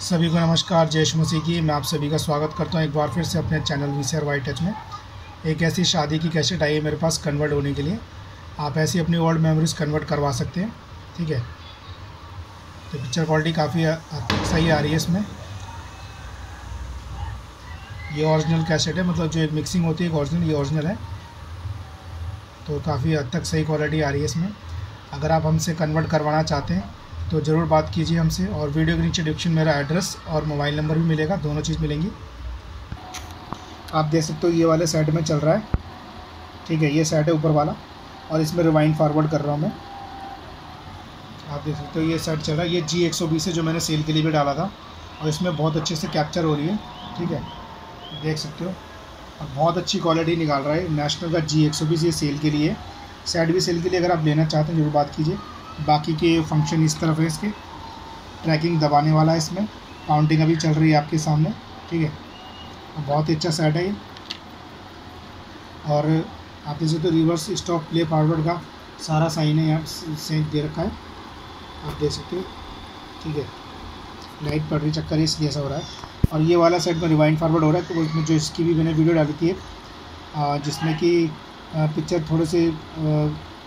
सभी को नमस्कार, जय मसीह की। मैं आप सभी का स्वागत करता हूँ एक बार फिर से अपने channel V C Y touch में। एक ऐसी शादी की कैसेट आई है मेरे पास कन्वर्ट होने के लिए। आप ऐसी अपनी ओल्ड मेमोरीज कन्वर्ट करवा सकते हैं, ठीक है? तो पिक्चर क्वालिटी काफ़ी सही आ रही है इसमें। ये ओरिजिनल कैसेट है मतलब जो एक मिक्सिंग होती है एक ओरिजिनल, ये ओरिजिनल है। तो काफ़ी हद तक सही क्वालिटी आ रही है इसमें। अगर आप हमसे कन्वर्ट करवाना चाहते हैं तो ज़रूर बात कीजिए हमसे और वीडियो के नीचे डिस्क्रिप्शन मेरा एड्रेस और मोबाइल नंबर भी मिलेगा, दोनों चीज़ मिलेंगी। आप देख सकते हो ये वाले साइड में चल रहा है। ठीक है, ये साइड है ऊपर वाला और इसमें रिवाइंड फॉरवर्ड कर रहा हूँ मैं। आप देख सकते हो ये साइड चल रहा है। ये जी एक सौ बीस है जो मैंने सेल के लिए भी डाला था और इसमें बहुत अच्छे से कैप्चर हो रही है। ठीक है, देख सकते हो। और बहुत अच्छी क्वालिटी निकाल रहा है। नेशनल का जी एक सौ बीस ये सेल के लिए सेट भी सेल के लिए अगर आप लेना चाहते हैं, ज़रूर बात कीजिए। बाकी के फ़ंक्शन इस तरफ़ है इसके। ट्रैकिंग दबाने वाला है इसमें। काउंटिंग अभी चल रही है आपके सामने। ठीक है? बहुत ही अच्छा सेट है ये। और आप जैसे तो रिवर्स स्टॉप प्ले फॉरवर्ड का सारा साइन है यहाँ से दे रखा है। आप देख सकते हो। ठीक है? लाइट पड़ रही चक्कर इसलिए ऐसा हो रहा है। और ये वाला सेट में रिवाइंड फॉरवर्ड हो रहा है तो उसमें जो इसकी भी मैंने वीडियो डाली थी जिसमें कि पिक्चर थोड़े से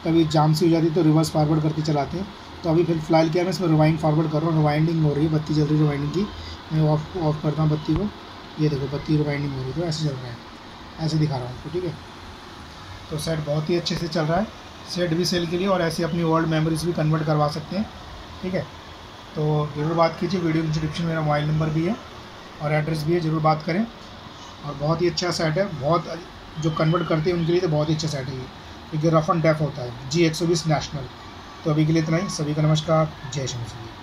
कभी जाम सी हो जाती तो रिवर्स फॉरवर्ड करके चलाते हैं। तो अभी फिर फ़िलहाल क्या मैं इसमें रिवाइंड फारवर्ड कर रहा हूँ। रिवाइंडिंग हो रही है, बत्ती चल रही है रिवाइंडिंग की। मैं ऑफ़ ऑफ़ करता हूँ बत्ती को। ये देखो, बत्ती रिवाइंडिंग हो रही है तो ऐसे चल रहा है। ऐसे दिखा रहा हूँ आपको, ठीक है? तो सेट बहुत ही अच्छे से चल रहा है। सेट भी सेल के लिए और ऐसे अपनी ओल्ड मेमोरीज भी कन्वर्ट करवा सकते हैं, ठीक है? तो ज़रूर बात कीजिए, वीडियो डिस्क्रिप्शन मेरा मोबाइल नंबर भी है और एड्रेस भी है, ज़रूर बात करें। और बहुत ही अच्छा सेट है, बहुत जो कन्वर्ट करते हैं उनके लिए तो बहुत ही अच्छा सेट है ये। क्योंकि रफ एंड डेफ होता है जी एक सौ बीस नेशनल तो अभी के लिए इतना ही। सभी का नमस्कार, जय श्री